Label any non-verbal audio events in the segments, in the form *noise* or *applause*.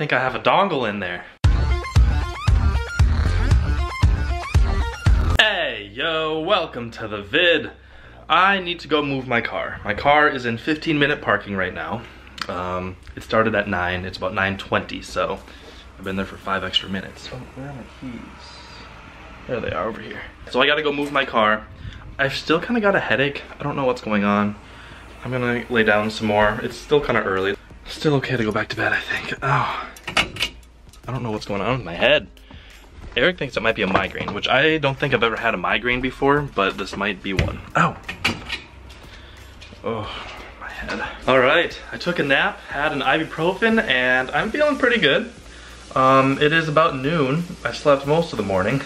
think I have a dongle in there. Hey, yo, welcome to the vid. I need to go move my car. My car is in 15 minute parking right now. Um, it started at 9, it's about 9.20, so I've been there for five extra minutes. Oh, where are my keys? There they are over here. So I gotta go move my car. I've still kind of got a headache. I don't know what's going on. I'm gonna lay down some more. It's still kind of early. Still okay to go back to bed, I think. Oh, I don't know what's going on with my head. Eric thinks it might be a migraine, which I don't think I've ever had a migraine before, but this might be one. Ow. Oh, my head. All right, I took a nap, had an ibuprofen, and I'm feeling pretty good. Um, it is about noon. I slept most of the morning.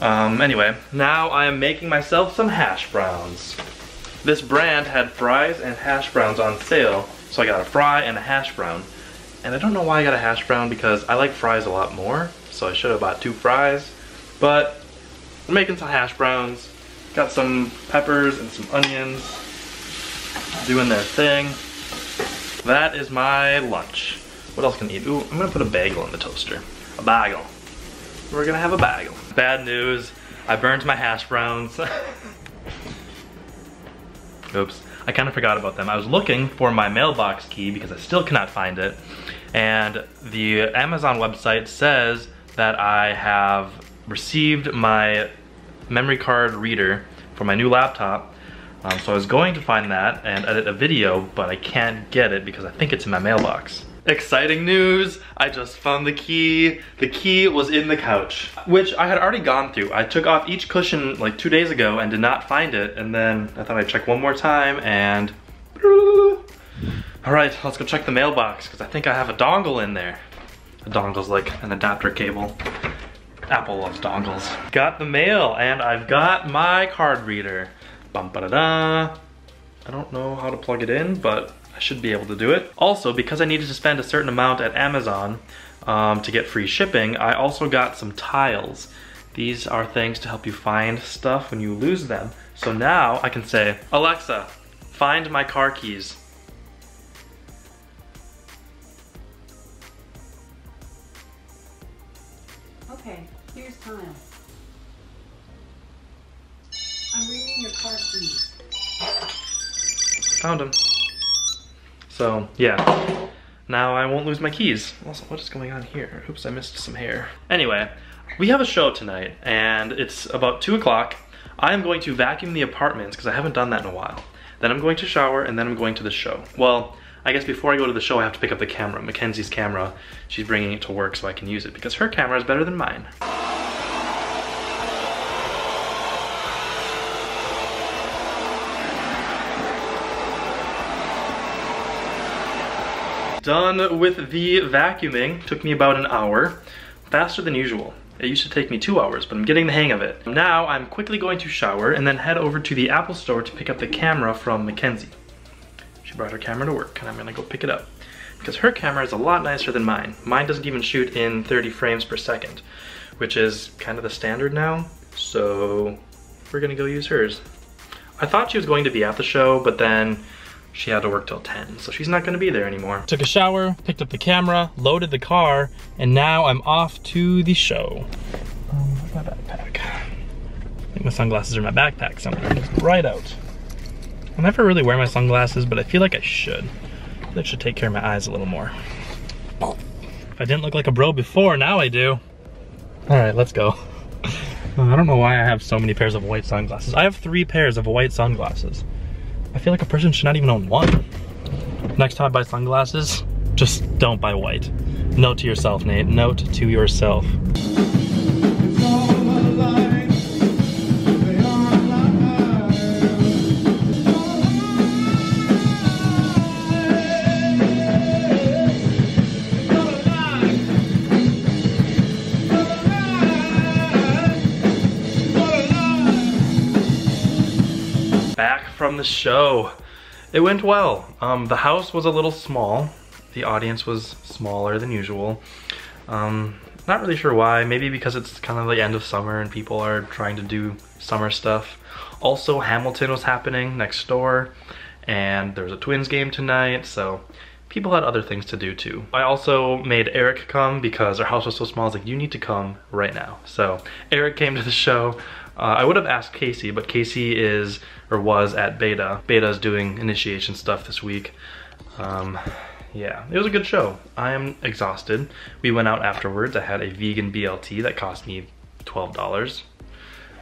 Um, anyway, now I am making myself some hash browns. This brand had fries and hash browns on sale, so I got a fry and a hash brown. And I don't know why I got a hash brown because I like fries a lot more, so I should have bought two fries. But I'm making some hash browns. Got some peppers and some onions doing their thing. That is my lunch. What else can I eat? Ooh, I'm gonna put a bagel in the toaster. A bagel. We're gonna have a bagel. Bad news, I burned my hash browns. *laughs* Oops, I kind of forgot about them. I was looking for my mailbox key because I still cannot find it. And the Amazon website says that I have received my memory card reader for my new laptop. Um, so I was going to find that and edit a video, but I can't get it because I think it's in my mailbox. Exciting news! I just found the key. The key was in the couch, which I had already gone through. I took off each cushion like two days ago and did not find it. And then I thought I'd check one more time and... All right, let's go check the mailbox because I think I have a dongle in there. A dongle's like an adapter cable. Apple loves dongles. Got the mail and I've got my card reader. Bum ba da da. I don't know how to plug it in, but I should be able to do it. Also, because I needed to spend a certain amount at Amazon um, to get free shipping, I also got some tiles. These are things to help you find stuff when you lose them. So now I can say, Alexa, find my car keys. Okay, here's tile. I'm reading your car keys. Found them. So, yeah. Now I won't lose my keys. Also, what is going on here? Oops, I missed some hair. Anyway, we have a show tonight, and it's about 2 o'clock. I am going to vacuum the apartments, because I haven't done that in a while. Then I'm going to shower, and then I'm going to the show. Well, I guess before I go to the show, I have to pick up the camera. Mackenzie's camera. She's bringing it to work so I can use it, because her camera is better than mine. Done with the vacuuming. Took me about an hour. Faster than usual. It used to take me two hours, but I'm getting the hang of it. Now I'm quickly going to shower and then head over to the Apple store to pick up the camera from Mackenzie. She brought her camera to work and I'm gonna go pick it up. Because her camera is a lot nicer than mine. Mine doesn't even shoot in 30 frames per second, which is kind of the standard now. So we're gonna go use hers. I thought she was going to be at the show, but then she had to work till 10, so she's not gonna be there anymore. Took a shower, picked up the camera, loaded the car, and now I'm off to the show. Um, my backpack? I think my sunglasses are in my backpack somewhere, right out. I never really wear my sunglasses, but I feel like I should. That should take care of my eyes a little more. If I didn't look like a bro before, now I do. All right, let's go. *laughs* I don't know why I have so many pairs of white sunglasses. I have three pairs of white sunglasses. I feel like a person should not even own one. Next time I buy sunglasses, just don't buy white. Note to yourself, Nate. Note to yourself. From the show. It went well. Um, the house was a little small. The audience was smaller than usual. Um, not really sure why. Maybe because it's kind of the end of summer and people are trying to do summer stuff. Also, Hamilton was happening next door and there was a Twins game tonight, so people had other things to do too. I also made Eric come because our house was so small. I was like, you need to come right now. So Eric came to the show. Uh, I would have asked Casey, but Casey is or was at Beta. Beta is doing initiation stuff this week. Um, yeah, it was a good show. I am exhausted. We went out afterwards. I had a vegan BLT that cost me $12.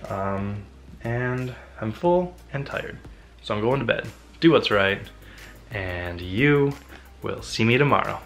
Um, and I'm full and tired. So I'm going to bed. Do what's right. And you will see me tomorrow.